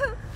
Huh.